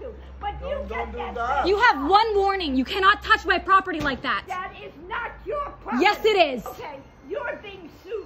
to. But you Don't, get don't do that. that. You have one warning. You cannot touch my property like that. That is not your problem. Yes, it is. Okay, you're being sued.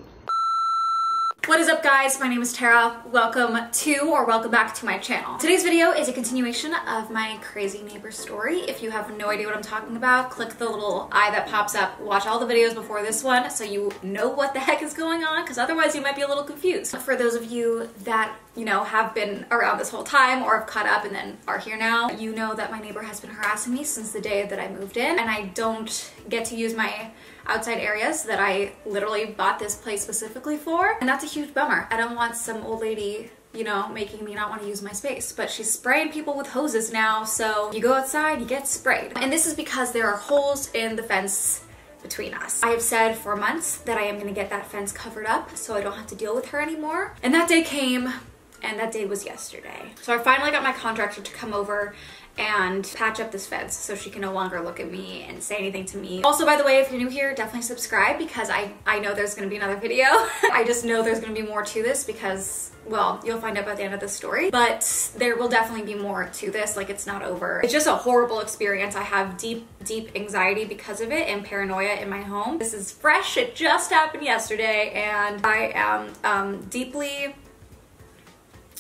What is up guys? My name is Tara. Welcome to or welcome back to my channel. Today's video is a continuation of my crazy neighbor story. If you have no idea what I'm talking about, click the little eye that pops up. Watch all the videos before this one so you know what the heck is going on because otherwise you might be a little confused. For those of you that you know, have been around this whole time or have caught up and then are here now, you know that my neighbor has been harassing me since the day that I moved in and I don't get to use my outside areas that I literally bought this place specifically for. And that's a huge bummer. I don't want some old lady you know, making me not want to use my space. But she's spraying people with hoses now, so you go outside, you get sprayed. And this is because there are holes in the fence between us. I have said for months that I am gonna get that fence covered up so I don't have to deal with her anymore. And that day came and that day was yesterday. So I finally got my contractor to come over and patch up this fence so she can no longer look at me and say anything to me. Also, by the way, if you're new here, definitely subscribe because I, I know there's gonna be another video. I just know there's gonna be more to this because well, you'll find out by the end of the story, but there will definitely be more to this. Like it's not over. It's just a horrible experience. I have deep, deep anxiety because of it and paranoia in my home. This is fresh. It just happened yesterday and I am um, deeply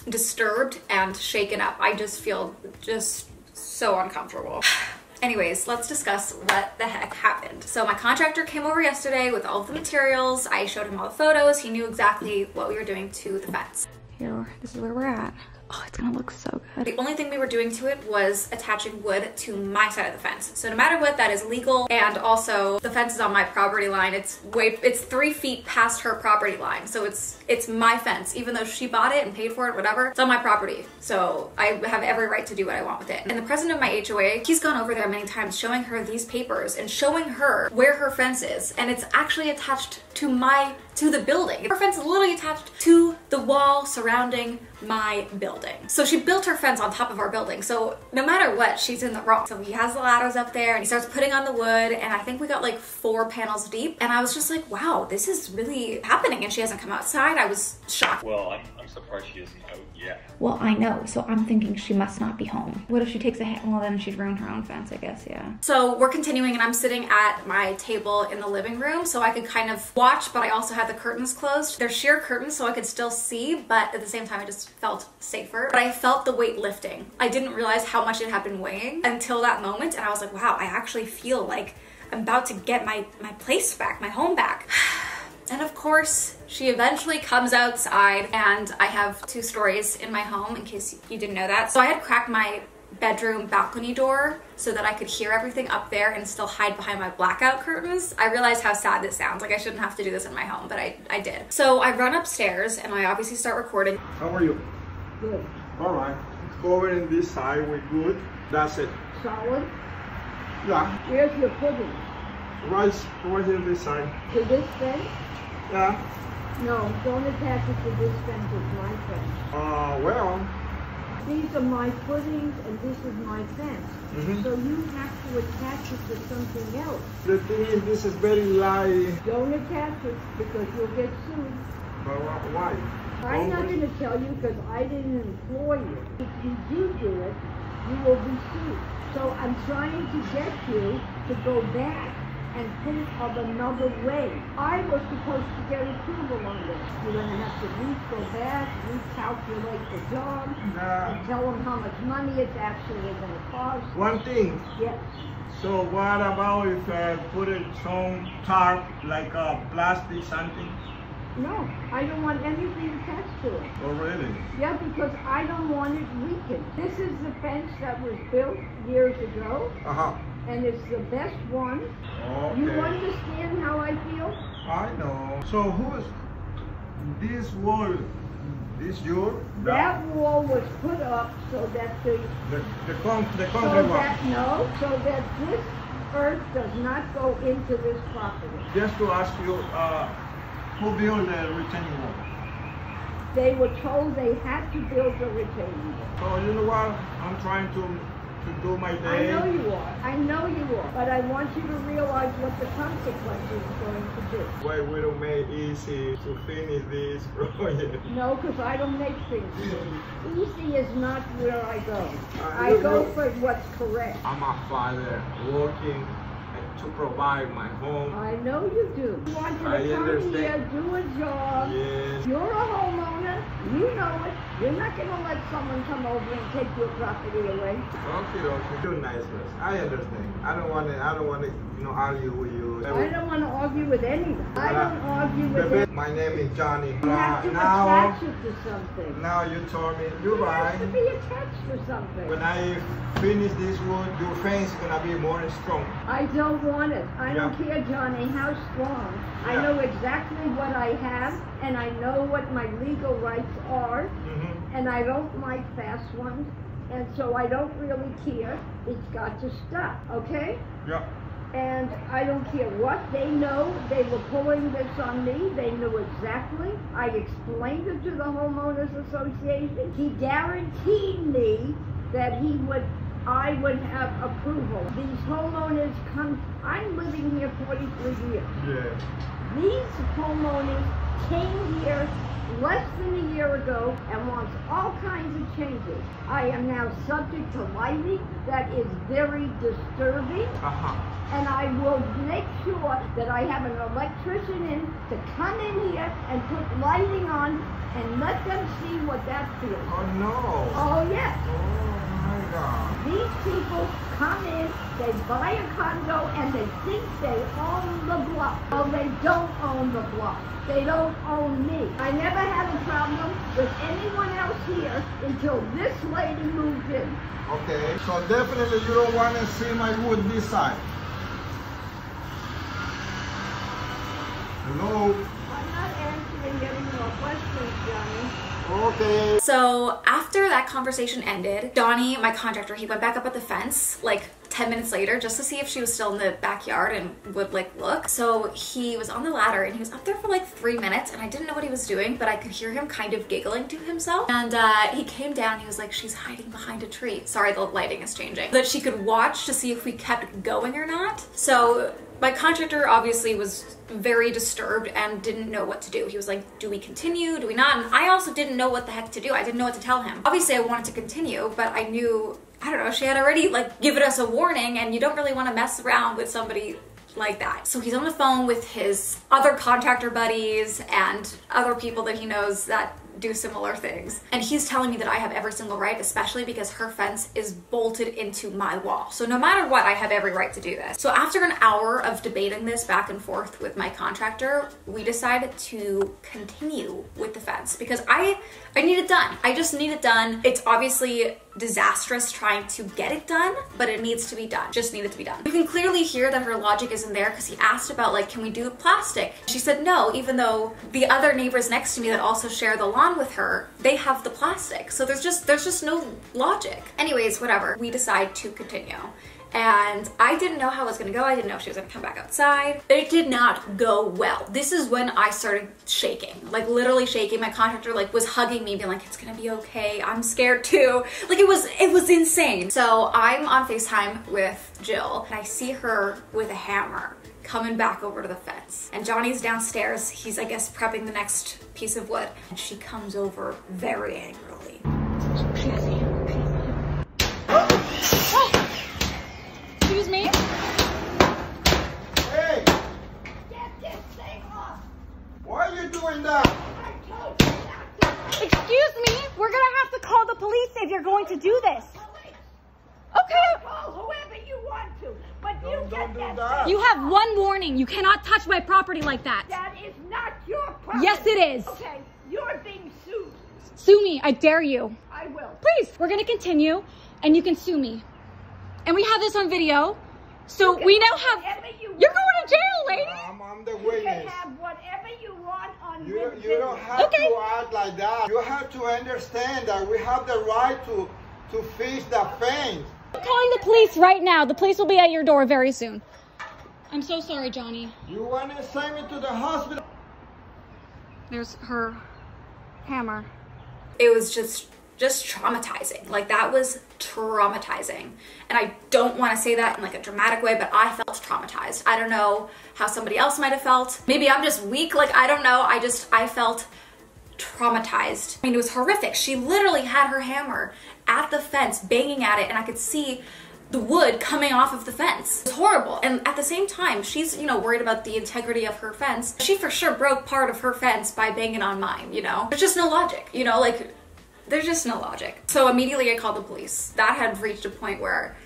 disturbed and shaken up. I just feel just so uncomfortable. Anyways, let's discuss what the heck happened. So my contractor came over yesterday with all the materials. I showed him all the photos. He knew exactly what we were doing to the fence. Here, this is where we're at. Oh, it's gonna look so good. The only thing we were doing to it was attaching wood to my side of the fence. So no matter what, that is legal. And also the fence is on my property line. It's way, it's three feet past her property line. So it's, it's my fence. Even though she bought it and paid for it, whatever, it's on my property. So I have every right to do what I want with it. And the president of my HOA, he's gone over there many times showing her these papers and showing her where her fence is. And it's actually attached to my to the building. Her fence is literally attached to the wall surrounding my building. So she built her fence on top of our building. So no matter what, she's in the wrong. So he has the ladders up there and he starts putting on the wood and I think we got like four panels deep and I was just like, wow, this is really happening and she hasn't come outside. I was shocked. Well, I'm, I'm surprised she isn't out yet. Well, I know, so I'm thinking she must not be home. What if she takes a hit? Well, then she'd ruin her own fence, I guess, yeah. So we're continuing and I'm sitting at my table in the living room so I could kind of watch, but I also had the curtains closed. They're sheer curtains so I could still see, but at the same time I just felt safer. But I felt the weight lifting. I didn't realize how much it had been weighing until that moment and I was like, wow, I actually feel like I'm about to get my, my place back, my home back. And of course, she eventually comes outside and I have two stories in my home in case you didn't know that. So I had cracked my bedroom balcony door so that I could hear everything up there and still hide behind my blackout curtains. I realized how sad this sounds. Like I shouldn't have to do this in my home, but I, I did. So I run upstairs and I obviously start recording. How are you? Good. All right. Covering this side with wood. That's it. Solid. Yeah. Where's your footing? Right, right here this side. To this fence? Yeah. No, don't attach it to this fence. It's my fence. Uh, well. These are my footings and this is my fence. mhm. So you have to attach it to something else. The thing is, this is very light. Don't attach it because you'll get sued. But why? I'm not going to tell you because I didn't employ you. If you do do it, you will be sued. So I'm trying to get you to go back and think of another way. I was supposed to get approval on this. You're going to have to re go back, recalculate the job, Nah. and tell them how much money it's actually going to cost. One thing. Yes. So what about if I put it some tarp, like a plastic something? No, I don't want anything attached to it. Oh, really? Yeah, because I don't want it weakened. This is the fence that was built years ago, Uh-huh. And it's the best one. You understand how I feel? I know. So who is this wall? This your? That wall was put up so that the, The the con the so concrete one. that, no, so that this earth does not go into this property. Just to ask you, uh, who built the retaining wall? They were told they had to build the retaining wall. So you know what? I'm trying to to do my I know you are. I know you are. But I want you to realize what the consequence is going to be. Why we don't make easy to finish this project? No, because I don't make things easy. Easy is not where I go. Uh, I go for what's correct. I'm a father working to provide my home. I know you do. You want to I come understand. here, do a job. Yes. You're a homeowner. You know it. You're not going to let someone come over and take your property away. Okay, okay. You're niceness. I understand. I don't want to. I don't want to. You know, argue with you. I don't want to argue with anyone. I don't argue with anyone. My name is Johnny. You have to now, attach it to something. now you told me you're You have to be attached to something. When I finish this wood, your fence is gonna be more strong. I don't want it. I don't care, Johnny, how strong. I know exactly what I have, and I know what my legal rights are, Mm-hmm. and I don't like fast ones, and so I don't really care. It's got to stop, okay? Yeah. And I don't care what they know. They were pulling this on me. They knew exactly. I explained it to the homeowners association. He guaranteed me that he would, I would have approval. These homeowners come. I'm living here 43 years. Yeah. These homeowners came here less than a year ago and wants all kinds of changes. I am now subject to lighting that is very disturbing Uh huh. And I will make sure that I have an electrician in to come in here and put lighting on and let them see what that feels. Oh no. Oh yes, Oh my God. these people come in, they buy a condo and they think they own the block. Oh, they don't own the block. They don't own me. I never had a problem with anyone else here until this lady moved in. Okay. So definitely you don't want to see my wood this side. Hello. I'm not answering any more questions, Johnny. Okay. So after that conversation ended, Donnie, my contractor, he went back up at the fence like 10 minutes later just to see if she was still in the backyard and would like look. So he was on the ladder and he was up there for like three minutes and I didn't know what he was doing, but I could hear him kind of giggling to himself. And uh, he came down, he was like, she's hiding behind a tree. Sorry, the lighting is changing. That she could watch to see if we kept going or not. So my contractor obviously was very disturbed and didn't know what to do. He was like, Do we continue? Do we not? And I also didn't know what the heck to do. I didn't know what to tell him. Obviously, I wanted to continue, but I knew, I don't know, she had already like given us a warning, and you don't really want to mess around with somebody like that. So he's on the phone with his other contractor buddies and other people that he knows that do similar things. And he's telling me that I have every single right, especially because her fence is bolted into my wall. So no matter what, I have every right to do this. So after an hour of debating this back and forth with my contractor, we decided to continue with the fence because I I need it done. I just need it done. It's obviously disastrous trying to get it done, but it needs to be done. Just need it to be done. You can clearly hear that her logic isn't there because he asked about like, can we do the plastic? She said no, even though the other neighbors next to me that also share the lawn with her, they have the plastic. So there's just there's just no logic. Anyways, whatever. We decide to continue. And I didn't know how it was gonna go. I didn't know if she was gonna come back outside. It did not go well. This is when I started shaking, like literally shaking. My contractor like was hugging me, being like, "It's gonna be okay. I'm scared too." Like it was, it was insane. So I'm on Facetime with Jill, and I see her with a hammer coming back over to the fence. And Johnny's downstairs. He's, I guess, prepping the next piece of wood. And she comes over very angrily. She has a hammer. She has a hammer. Excuse me? Hey, Get this thing off! why are you doing that? I told you not to. Excuse me? We're gonna have to call the police if you're going to do this. Oh, police, Okay. Call whoever you want to, but you Don't, get don't do that. that. You have one warning. You cannot touch my property like that. That is not your property. Yes, it is. Okay, you're being sued. Sue me. I dare you. I will. Please. We're gonna continue, and you can sue me. And we have this on video, so we now have have. you You're going to jail, lady. I'm, I'm the You can witness. have whatever you want on You, you don't have Okay. to act like that. You have to understand that we have the right to to fix the fence. I'm calling the police right now. The police will be at your door very soon. I'm so sorry, Johnny. You want to send me to the hospital? There's her hammer. it was just just traumatizing like that was traumatizing. And I don't want to say that in like a dramatic way, but I felt traumatized. I don't know how somebody else might have felt. Maybe I'm just weak, like I don't know. I just, I felt traumatized. I mean, it was horrific. She literally had her hammer at the fence, banging at it, and I could see the wood coming off of the fence. It was horrible. And at the same time, she's, you know, worried about the integrity of her fence. She for sure broke part of her fence by banging on mine, you know? There's just no logic, you know, like there's just no logic. So immediately I called the police. That had reached a point where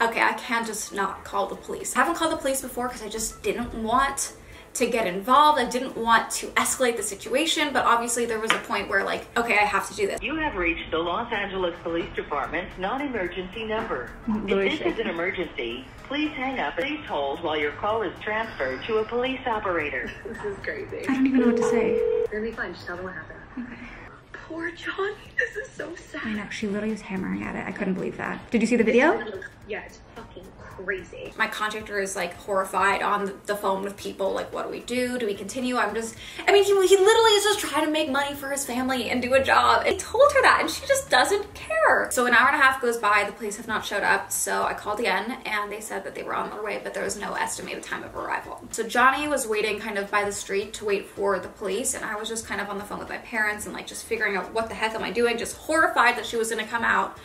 okay, I can't just not call the police. I haven't called the police before because I just didn't want to get involved. I didn't want to escalate the situation, but obviously there was a point where like, okay, I have to do this. You have reached the Los Angeles Police Department's non-emergency number. Mm-hmm. If this is an emergency, please hang up. Please hold while your call is transferred to a police operator. This is crazy. I don't even know what to say. It'll be fine. Just tell them what happened. Poor Johnny. This is so sad. I know, she literally was hammering at it. I couldn't believe that. Did you see the video? Yeah, it's fucking crazy. My contractor is like horrified on the phone with people. Like, what do we do? Do we continue? I'm just, I mean, he, he literally is just trying to make money for his family and do a job. I told her that and she just doesn't care. So an hour and a half goes by. The police have not showed up. So I called again and they said that they were on their way, but there was no estimated time of arrival. So Johnny was waiting kind of by the street to wait for the police. And I was just kind of on the phone with my parents and like just figuring out what the heck am I doing? Just horrified that she was gonna come out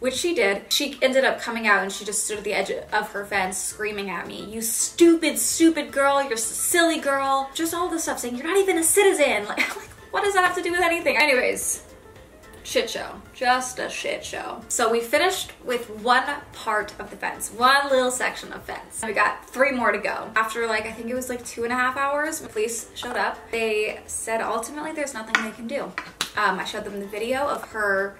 which she did. She ended up coming out and she just stood at the edge of her fence screaming at me, You stupid, stupid girl, you're a silly girl. Just all this stuff saying, You're not even a citizen. Like, like, what does that have to do with anything? Anyways, shit show. Just a shit show. So we finished with one part of the fence, one little section of fence. We got three more to go. After like, I think it was like two and a half hours, police showed up. They said ultimately there's nothing they can do. Um, I showed them the video of her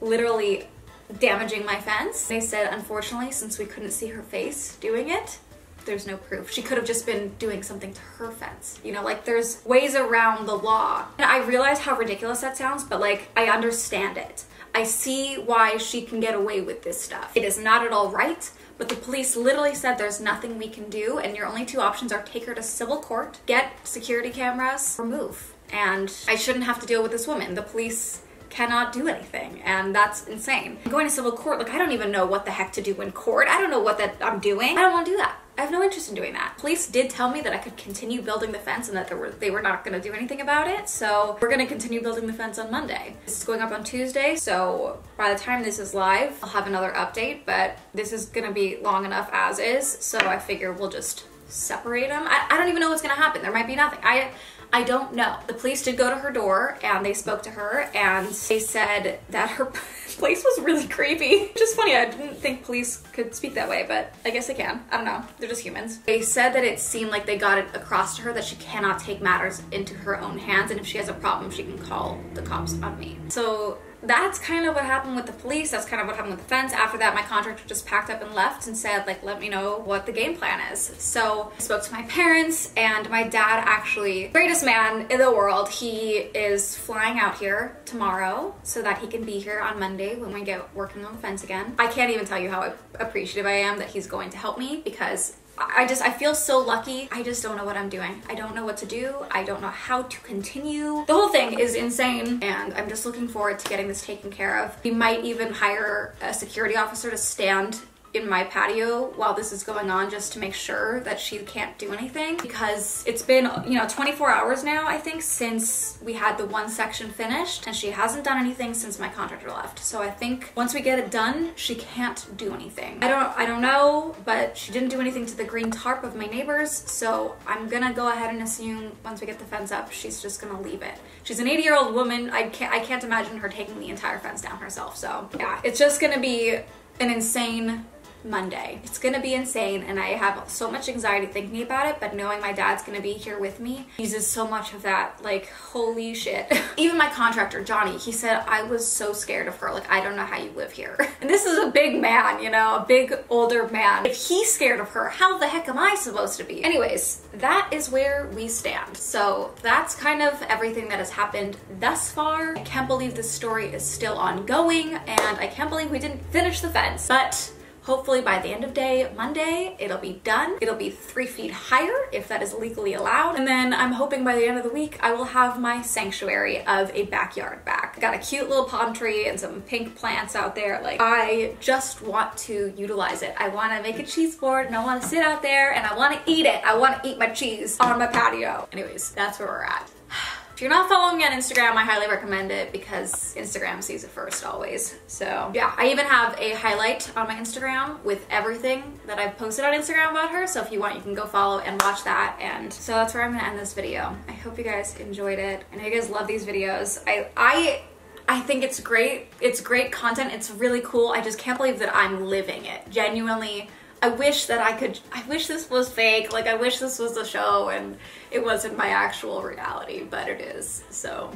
literally damaging my fence. They said, unfortunately, since we couldn't see her face doing it, there's no proof. She could have just been doing something to her fence. You know, like there's ways around the law. And I realize how ridiculous that sounds, but like I understand it. I see why she can get away with this stuff. It is not at all right, but the police literally said there's nothing we can do and your only two options are take her to civil court, get security cameras, or move. And I shouldn't have to deal with this woman. The police cannot do anything and that's insane. Going to civil court, like I don't even know what the heck to do in court. I don't know what that I'm doing. I don't want to do that. I have no interest in doing that. Police did tell me that I could continue building the fence and that they were, they were not going to do anything about it. So we're going to continue building the fence on Monday. This is going up on Tuesday. So by the time this is live, I'll have another update, but this is going to be long enough as is. So I figure we'll just separate them. I, I don't even know what's going to happen. There might be nothing. I I don't know. The police did go to her door and they spoke to her and they said that her place was really creepy. Just funny, I didn't think police could speak that way, but I guess they can. I don't know. They're just humans. They said that it seemed like they got it across to her that she cannot take matters into her own hands and if she has a problem, she can call the cops on me. So that's kind of what happened with the police. That's kind of what happened with the fence. After that, my contractor just packed up and left and said, like, let me know what the game plan is. So I spoke to my parents and my dad actually, greatest man in the world, he is flying out here tomorrow so that he can be here on Monday when we get working on the fence again. I can't even tell you how appreciative I am that he's going to help me because I just, I feel so lucky. I just don't know what I'm doing. I don't know what to do. I don't know how to continue. The whole thing is insane and I'm just looking forward to getting this taken care of. We might even hire a security officer to stand in my patio while this is going on just to make sure that she can't do anything. Because it's been you know 24 hours now I think since we had the one section finished and she hasn't done anything since my contractor left. So I think once we get it done she can't do anything. I don't I don't know but she didn't do anything to the green tarp of my neighbors so I'm gonna go ahead and assume once we get the fence up she's just gonna leave it. She's an 80 year old woman. I can't I can't imagine her taking the entire fence down herself so yeah. It's just gonna be an insane Monday. It's gonna be insane and I have so much anxiety thinking about it, but knowing my dad's gonna be here with me uses so much of that, like, holy shit. Even my contractor, Johnny, he said, I was so scared of her, like, I don't know how you live here. And this is a big man, you know, a big older man. If he's scared of her, how the heck am I supposed to be? Anyways, that is where we stand. So that's kind of everything that has happened thus far. I can't believe this story is still ongoing and I can't believe we didn't finish the fence, but Hopefully by the end of day, Monday, it'll be done. It'll be three feet higher if that is legally allowed. And then I'm hoping by the end of the week, I will have my sanctuary of a backyard back. Got a cute little palm tree and some pink plants out there. Like I just want to utilize it. I want to make a cheese board and I want to sit out there and I want to eat it. I want to eat my cheese on my patio. Anyways, that's where we're at. If you're not following me on Instagram, I highly recommend it because Instagram sees it first always. So yeah, I even have a highlight on my Instagram with everything that I've posted on Instagram about her. So if you want, you can go follow and watch that. And so that's where I'm gonna end this video. I hope you guys enjoyed it. I know you guys love these videos. I, I, I think it's great. It's great content. It's really cool. I just can't believe that I'm living it. Genuinely, I wish that I could, I wish this was fake. Like, I wish this was a show and it wasn't my actual reality, but it is. So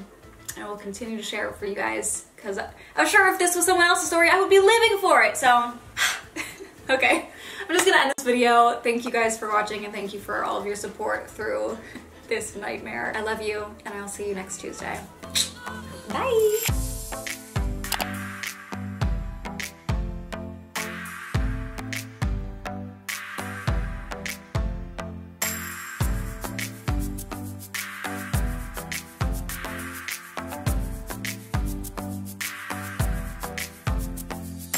I will continue to share it for you guys because I'm sure if this was someone else's story, I would be living for it. So, okay. I'm just gonna end this video. Thank you guys for watching and thank you for all of your support through this nightmare. I love you and I'll see you next Tuesday. Bye.